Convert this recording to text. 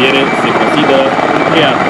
Sin embargo.